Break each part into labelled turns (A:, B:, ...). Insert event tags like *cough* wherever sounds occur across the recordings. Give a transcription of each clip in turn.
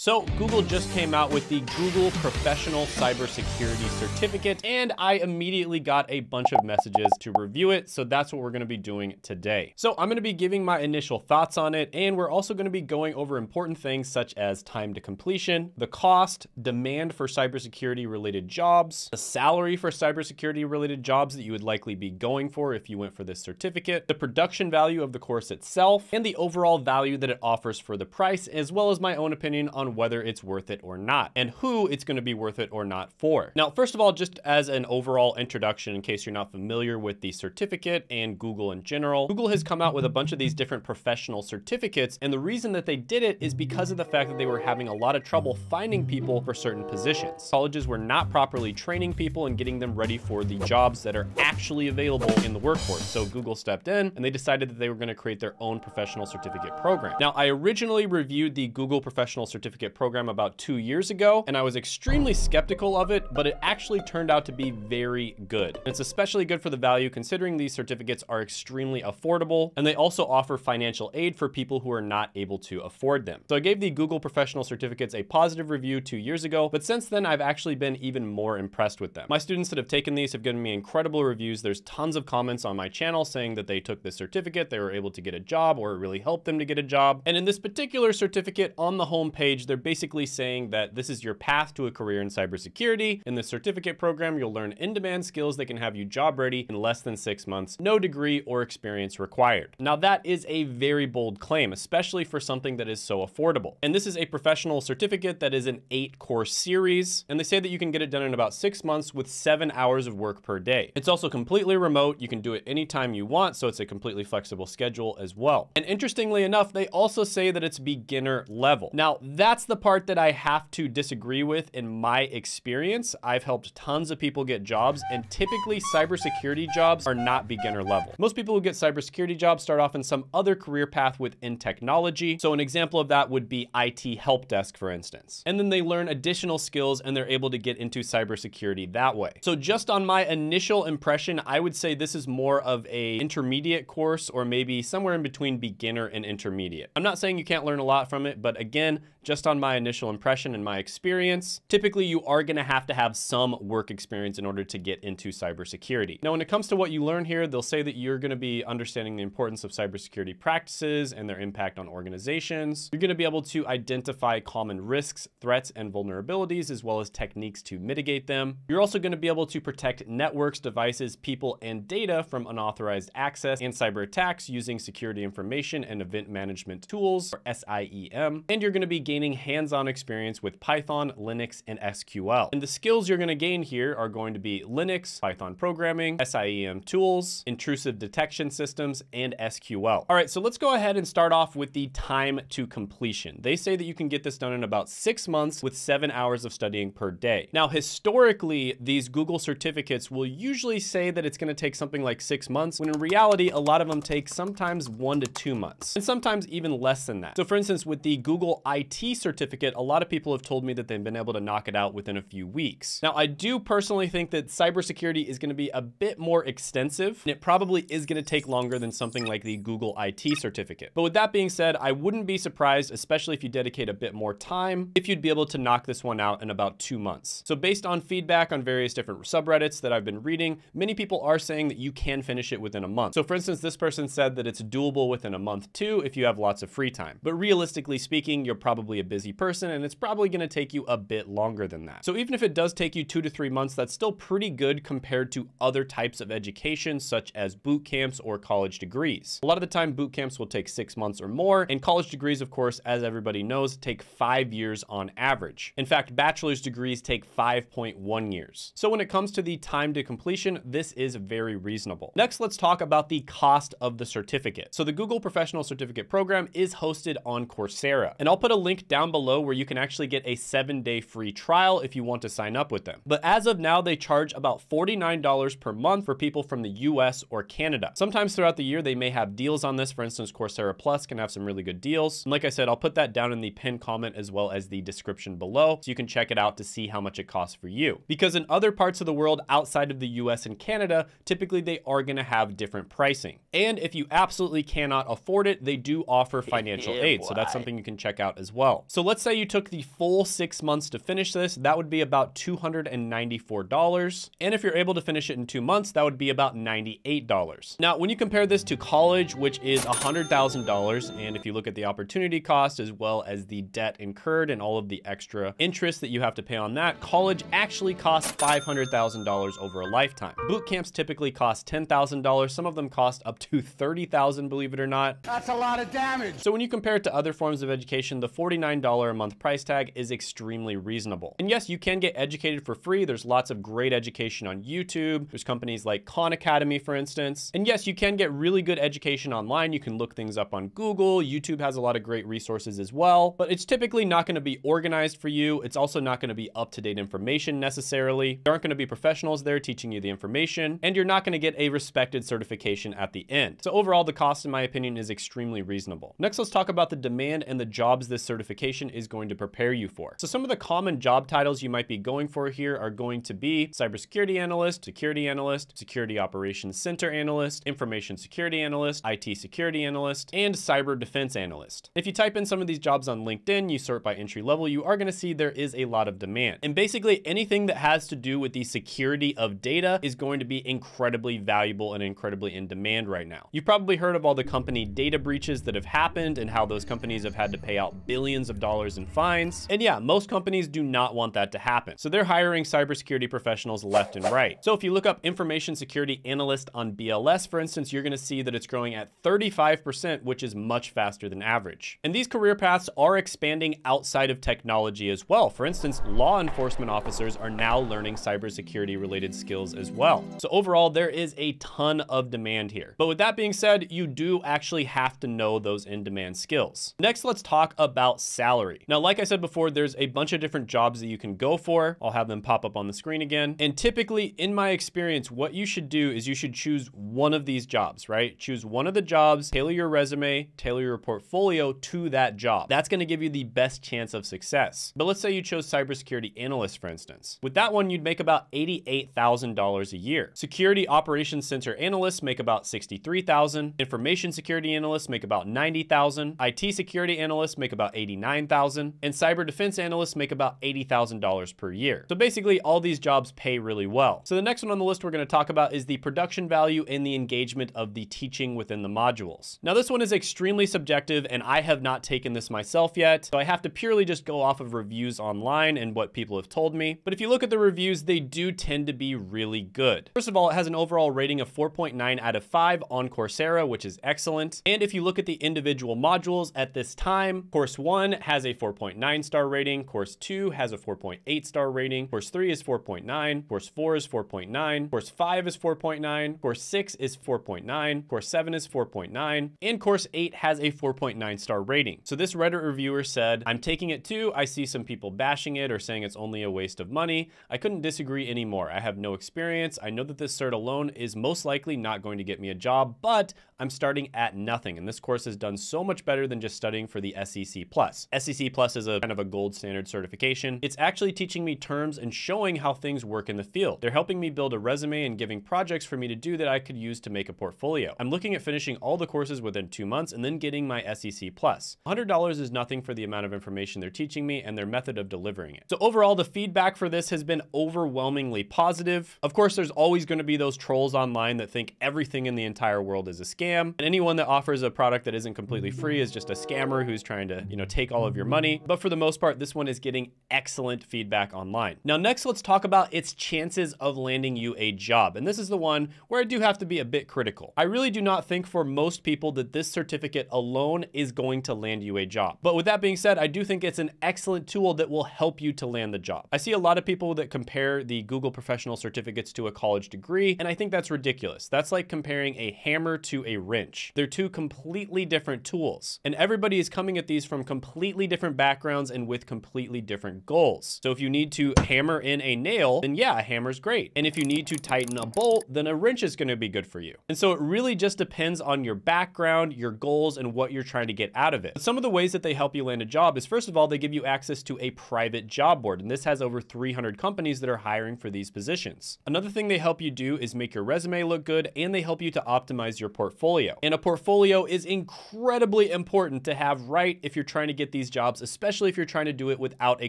A: So Google just came out with the Google Professional Cybersecurity Certificate, and I immediately got a bunch of messages to review it. So that's what we're gonna be doing today. So I'm gonna be giving my initial thoughts on it, and we're also gonna be going over important things such as time to completion, the cost, demand for cybersecurity related jobs, the salary for cybersecurity related jobs that you would likely be going for if you went for this certificate, the production value of the course itself, and the overall value that it offers for the price, as well as my own opinion on whether it's worth it or not, and who it's gonna be worth it or not for. Now, first of all, just as an overall introduction, in case you're not familiar with the certificate and Google in general, Google has come out with a bunch of these different professional certificates, and the reason that they did it is because of the fact that they were having a lot of trouble finding people for certain positions. Colleges were not properly training people and getting them ready for the jobs that are actually available in the workforce. So Google stepped in and they decided that they were gonna create their own professional certificate program. Now, I originally reviewed the Google Professional Certificate certificate program about two years ago, and I was extremely skeptical of it, but it actually turned out to be very good. It's especially good for the value considering these certificates are extremely affordable, and they also offer financial aid for people who are not able to afford them. So I gave the Google Professional Certificates a positive review two years ago, but since then I've actually been even more impressed with them. My students that have taken these have given me incredible reviews. There's tons of comments on my channel saying that they took this certificate, they were able to get a job, or it really helped them to get a job. And in this particular certificate on the home page, they're basically saying that this is your path to a career in cybersecurity. In the certificate program, you'll learn in-demand skills that can have you job ready in less than six months, no degree or experience required. Now that is a very bold claim, especially for something that is so affordable. And this is a professional certificate that is an eight course series. And they say that you can get it done in about six months with seven hours of work per day. It's also completely remote. You can do it anytime you want. So it's a completely flexible schedule as well. And interestingly enough, they also say that it's beginner level. Now that's that's the part that I have to disagree with in my experience. I've helped tons of people get jobs and typically cybersecurity jobs are not beginner level. Most people who get cybersecurity jobs start off in some other career path within technology. So an example of that would be IT help desk, for instance. And then they learn additional skills and they're able to get into cybersecurity that way. So just on my initial impression, I would say this is more of a intermediate course or maybe somewhere in between beginner and intermediate. I'm not saying you can't learn a lot from it, but again, just on my initial impression and my experience, typically you are gonna have to have some work experience in order to get into cybersecurity. Now, when it comes to what you learn here, they'll say that you're gonna be understanding the importance of cybersecurity practices and their impact on organizations. You're gonna be able to identify common risks, threats, and vulnerabilities, as well as techniques to mitigate them. You're also gonna be able to protect networks, devices, people, and data from unauthorized access and cyber attacks using security information and event management tools, or SIEM. And you're gonna be gaining hands-on experience with Python, Linux, and SQL. And the skills you're gonna gain here are going to be Linux, Python programming, SIEM tools, intrusive detection systems, and SQL. All right, so let's go ahead and start off with the time to completion. They say that you can get this done in about six months with seven hours of studying per day. Now, historically, these Google certificates will usually say that it's gonna take something like six months, when in reality, a lot of them take sometimes one to two months, and sometimes even less than that. So for instance, with the Google IT certificate, a lot of people have told me that they've been able to knock it out within a few weeks. Now, I do personally think that cybersecurity is gonna be a bit more extensive, and it probably is gonna take longer than something like the Google IT certificate. But with that being said, I wouldn't be surprised, especially if you dedicate a bit more time, if you'd be able to knock this one out in about two months. So based on feedback on various different subreddits that I've been reading, many people are saying that you can finish it within a month. So for instance, this person said that it's doable within a month too if you have lots of free time. But realistically speaking, you're probably a busy person and it's probably gonna take you a bit longer than that. So even if it does take you two to three months, that's still pretty good compared to other types of education such as boot camps or college degrees. A lot of the time boot camps will take six months or more and college degrees, of course, as everybody knows, take five years on average. In fact, bachelor's degrees take 5.1 years. So when it comes to the time to completion, this is very reasonable. Next, let's talk about the cost of the certificate. So the Google Professional Certificate Program is hosted on Coursera, and I'll put a link down below where you can actually get a seven day free trial if you want to sign up with them. But as of now, they charge about $49 per month for people from the US or Canada. Sometimes throughout the year, they may have deals on this. For instance, Coursera Plus can have some really good deals. And like I said, I'll put that down in the pinned comment as well as the description below so you can check it out to see how much it costs for you. Because in other parts of the world outside of the US and Canada, typically they are gonna have different pricing. And if you absolutely cannot afford it, they do offer financial *laughs*
B: Yeah,
A: aid. So that's something you can check out as well. So let's say you took the full six months to finish this, that would be about $294. And if you're able to finish it in two months, that would be about $98. Now, when you compare this to college, which is $100,000, and if you look at the opportunity cost as well as the debt incurred and all of the extra interest that you have to pay on that, college actually costs $500,000 over a lifetime. Boot camps typically cost $10,000. Some of them cost up to 30,000, believe it or not.
B: That's a lot of damage.
A: So when you compare it to other forms of education, the $49 a month price tag is extremely reasonable. And yes, you can get educated for free. There's lots of great education on YouTube. There's companies like Khan Academy, for instance. And yes, you can get really good education online. You can look things up on Google. YouTube has a lot of great resources as well, but it's typically not going to be organized for you. It's also not going to be up-to-date information necessarily. There aren't going to be professionals there teaching you the information, and you're not going to get a respected certification at the end. So overall, the cost, in my opinion, is extremely reasonable. Next, let's talk about the demand and the jobs this certification is going to prepare you for. So some of the common job titles you might be going for here are going to be cybersecurity analyst, security analyst, security operations center analyst, information security analyst, IT security analyst, and cyber defense analyst. If you type in some of these jobs on LinkedIn, you sort by entry level, you are going to see there is a lot of demand. And basically anything that has to do with the security of data is going to be incredibly valuable and incredibly in demand right now. You've probably heard of all the company data breaches that have happened and how those companies have had to pay out billions dollars in fines. And yeah, most companies do not want that to happen. So they're hiring cybersecurity professionals left and right. So if you look up information security analyst on BLS, for instance, you're gonna see that it's growing at 35%, which is much faster than average. And these career paths are expanding outside of technology as well. For instance, law enforcement officers are now learning cybersecurity related skills as well. So overall, there is a ton of demand here. But with that being said, you do actually have to know those in-demand skills. Next, let's talk about salary. Now, like I said before, there's a bunch of different jobs that you can go for. I'll have them pop up on the screen again. And typically, in my experience, what you should do is you should choose one of these jobs, right? Choose one of the jobs, tailor your resume, tailor your portfolio to that job. That's gonna give you the best chance of success. But let's say you chose cybersecurity analyst, for instance. With that one, you'd make about $88,000 a year. Security operations center analysts make about 63,000. Information security analysts make about 90,000. IT security analysts make about 89,000. And cyber defense analysts make about $80,000 per year. So basically all these jobs pay really well. So the next one on the list we're gonna talk about is the production value and the engagement of the teaching within the modules. Now this one is extremely subjective and I have not taken this myself yet, so I have to purely just go off of reviews online and what people have told me. But if you look at the reviews, they do tend to be really good. First of all, it has an overall rating of 4.9 out of 5 on Coursera, which is excellent. And if you look at the individual modules at this time, course 1 has a 4.9 star rating, course 2 has a 4.8 star rating, course 3 is 4.9, course 4 is 4.9, course 5 is 4.9, course 6 is 4.9, course 7 is 4.9, and course 8 has a 4.9 star rating. So this Reddit reviewer said, I'm taking it too. I see some people bashing it or saying it's only a waste of money. I couldn't disagree anymore. I have no experience. I know that this cert alone is most likely not going to get me a job, but I'm starting at nothing. And this course has done so much better than just studying for the SEC Plus. SEC Plus is a kind of a gold standard certification. It's actually teaching me terms and showing how things work in the field. They're helping me build a resume and giving projects for me to do that I could use to make a portfolio. I'm looking at finishing all the courses within two months and then getting my SEC Plus. $100 is nothing for the amount of information they're teaching me and their method of delivering it. So overall, the feedback for this has been overwhelmingly positive. Of course, there's always going to be those trolls online that think everything in the entire world is a scam scam. And anyone that offers a product that isn't completely free is just a scammer who's trying to, you know, take all of your money. But for the most part, this one is getting excellent feedback online. Now, next, let's talk about its chances of landing you a job. And this is the one where I do have to be a bit critical. I really do not think for most people that this certificate alone is going to land you a job. But with that being said, I do think it's an excellent tool that will help you to land the job. I see a lot of people that compare the Google professional certificates to a college degree, and I think that's ridiculous. That's like comparing a hammer to a wrench. They're two completely different tools, and everybody is coming at these from completely different backgrounds and with completely different goals. So if you need to hammer in a nail, then yeah, a hammer's great. And if you need to tighten a bolt, then a wrench is gonna be good for you. And so it really just depends on your background, your goals, and what you're trying to get out of it. But some of the ways that they help you land a job is first of all, they give you access to a private job board, and this has over 300 companies that are hiring for these positions. Another thing they help you do is make your resume look good, and they help you to optimize your portfolio. And a portfolio is incredibly important to have right if you're trying to get these jobs, especially if you're trying to do it without a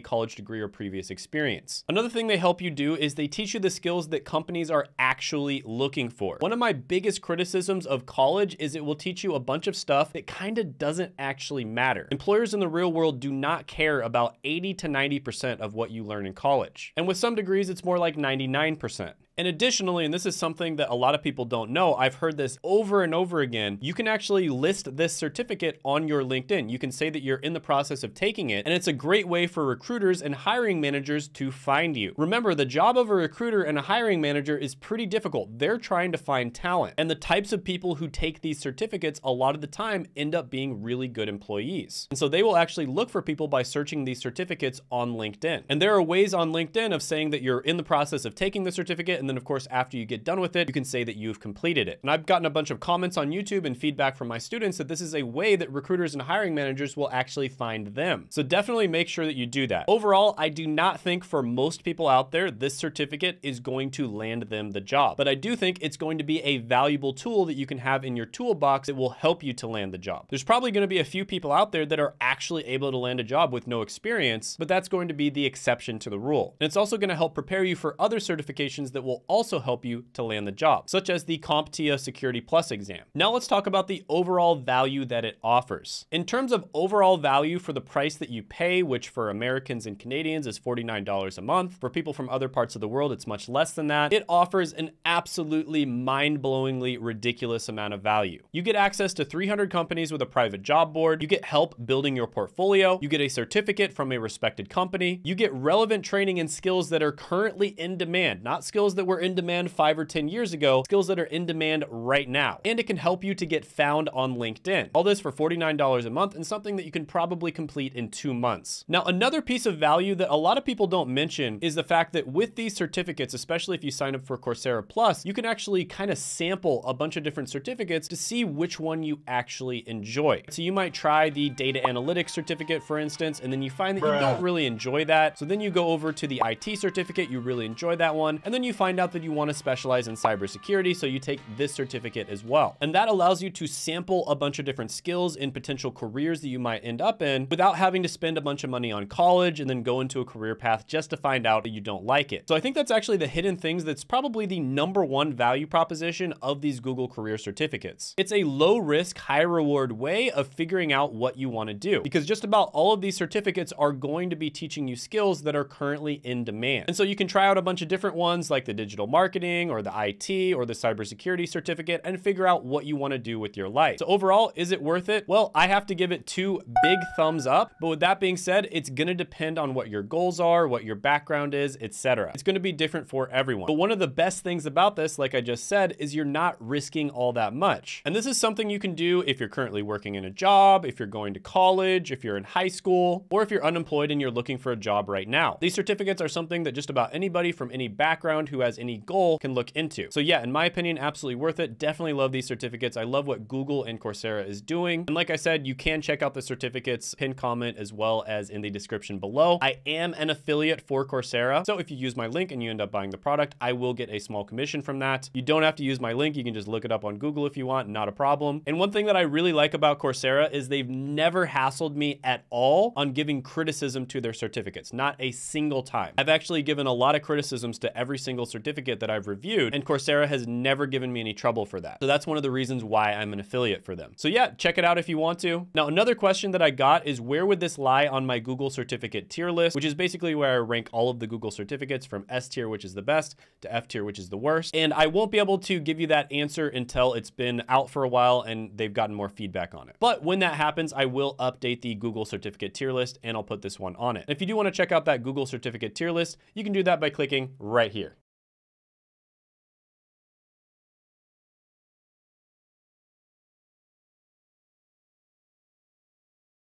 A: college degree or previous experience. Another thing they help you do is they teach you the skills that companies are actually looking for. One of my biggest criticisms of college is it will teach you a bunch of stuff that kind of doesn't actually matter. Employers in the real world do not care about 80 to 90% of what you learn in college. And with some degrees, it's more like 99%. And additionally, and this is something that a lot of people don't know, I've heard this over and over again, you can actually list this certificate on your LinkedIn. You can say that you're in the process of taking it, and it's a great way for recruiters and hiring managers to find you. Remember, the job of a recruiter and a hiring manager is pretty difficult. They're trying to find talent, and the types of people who take these certificates a lot of the time end up being really good employees. And so they will actually look for people by searching these certificates on LinkedIn. And there are ways on LinkedIn of saying that you're in the process of taking the certificate and then of course, after you get done with it, you can say that you've completed it. And I've gotten a bunch of comments on YouTube and feedback from my students that this is a way that recruiters and hiring managers will actually find them. So definitely make sure that you do that. Overall, I do not think for most people out there, this certificate is going to land them the job. But I do think it's going to be a valuable tool that you can have in your toolbox that will help you to land the job. There's probably going to be a few people out there that are actually able to land a job with no experience, but that's going to be the exception to the rule. And it's also going to help prepare you for other certifications that will also help you to land the job, such as the CompTIA Security Plus exam. Now let's talk about the overall value that it offers. In terms of overall value for the price that you pay, which for Americans and Canadians is $49 a month, for people from other parts of the world, it's much less than that. It offers an absolutely mind-blowingly ridiculous amount of value. You get access to 300 companies with a private job board, you get help building your portfolio, you get a certificate from a respected company, you get relevant training and skills that are currently in demand, not skills that were in demand five or 10 years ago, skills that are in demand right now. And it can help you to get found on LinkedIn. All this for $49 a month and something that you can probably complete in two months. Now, another piece of value that a lot of people don't mention is the fact that with these certificates, especially if you sign up for Coursera Plus, you can actually kind of sample a bunch of different certificates to see which one you actually enjoy. So you might try the data analytics certificate, for instance, and then you find that Bruh. you don't really enjoy that. So then you go over to the IT certificate, you really enjoy that one, and then you find out that you want to specialize in cybersecurity, so you take this certificate as well. And that allows you to sample a bunch of different skills in potential careers that you might end up in without having to spend a bunch of money on college and then go into a career path just to find out that you don't like it. So I think that's actually the hidden things that's probably the number one value proposition of these Google career certificates. It's a low risk, high reward way of figuring out what you want to do because just about all of these certificates are going to be teaching you skills that are currently in demand. And so you can try out a bunch of different ones like the digital marketing or the IT or the cybersecurity certificate and figure out what you want to do with your life. So overall, is it worth it? Well, I have to give it two big thumbs up. But with that being said, it's going to depend on what your goals are, what your background is, etc. It's going to be different for everyone. But one of the best things about this, like I just said, is you're not risking all that much. And this is something you can do if you're currently working in a job, if you're going to college, if you're in high school, or if you're unemployed and you're looking for a job right now. These certificates are something that just about anybody from any background who has any goal can look into. So yeah, in my opinion, absolutely worth it. Definitely love these certificates. I love what Google and Coursera is doing. And like I said, you can check out the certificates, pin comment, as well as in the description below. I am an affiliate for Coursera. So if you use my link and you end up buying the product, I will get a small commission from that. You don't have to use my link. You can just look it up on Google if you want, not a problem. And one thing that I really like about Coursera is they've never hassled me at all on giving criticism to their certificates, not a single time. I've actually given a lot of criticisms to every single certificate that I've reviewed, and Coursera has never given me any trouble for that. So that's one of the reasons why I'm an affiliate for them. So yeah, check it out if you want to. Now, another question that I got is where would this lie on my Google certificate tier list, which is basically where I rank all of the Google certificates from S tier, which is the best, to F tier, which is the worst. And I won't be able to give you that answer until it's been out for a while and they've gotten more feedback on it. But when that happens, I will update the Google certificate tier list and I'll put this one on it. if you do want to check out that Google certificate tier list, you can do that by clicking right here.